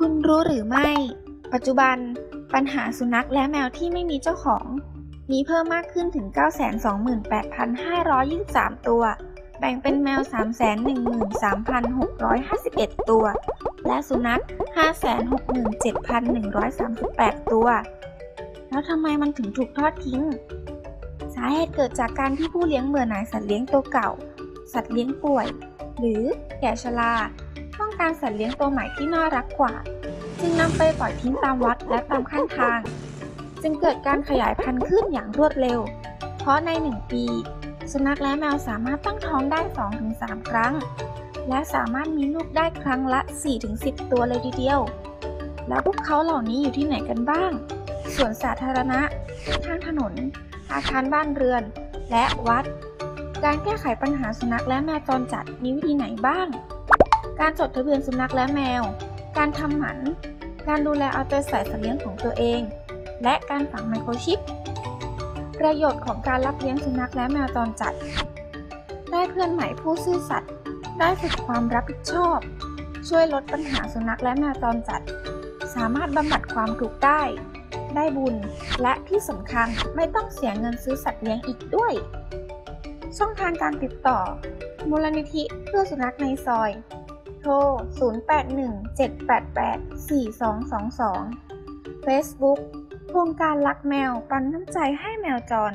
คุณรู้หรือไม่ ปัจจุบันปัญหาสุนัขและแมวที่ไม่มีเจ้าของ มีเพิ่มมากขึ้นถึง 928,523 ตัว แบ่งเป็นแมว 313,651 ตัว และสุนัข 567,138 ตัว แล้วทำไมมันถึงถูกทอดทิ้ง สาเหตุเกิดจากการที่ผู้เลี้ยงเบื่อหน่ายสัตว์เลี้ยงตัวเก่า สัตว์เลี้ยงป่วย หรือแก่ชรา ต้องการสัตว์เลี้ยงตัวใหม่ที่น่ารักกว่า จึงนำไปปล่อยทิ้งตามวัดและตามข้างทาง จึงเกิดการขยายพันธุ์ขึ้นอย่างรวดเร็ว เพราะใน 1 ปี สุนัขและแมวสามารถตั้งท้องได้ 2-3 ครั้ง และสามารถมีลูกได้ครั้งละ 4-10 ตัวเลยทีเดียว แล้วพวกเขาเหล่านี้อยู่ที่ไหนกันบ้างส่วนสาธารณะทางถนน อาคารบ้านเรือน และวัด การแก้ไขปัญหาสุนัขและแมวจรจัดมีวิธีไหนบ้าง การจดทะเบียนสุนัขและแมว การทำหมัน การดูแลเอาใจใส่สัตว์เลี้ยงของตัวเอง และการฝังไมโครชิป ประโยชน์ของการรับเลี้ยงสุนัขและแมวจรจัด ได้เพื่อนใหม่ผู้ซื่อสัตย์ ได้ฝึกความรับผิดชอบ ช่วยลดปัญหาสุนัขและแมวจรจัด สามารถบำบัดความทุกข์ได้ ได้บุญ และที่สำคัญไม่ต้องเสียเงินซื้อสัตว์เลี้ยงอีกด้วย ช่องทางการติดต่อมูลนิธิเพื่อสุนัขในซอย โทร 0817884222 Facebook โครงการรักแมวปันน้ำใจให้แมวจร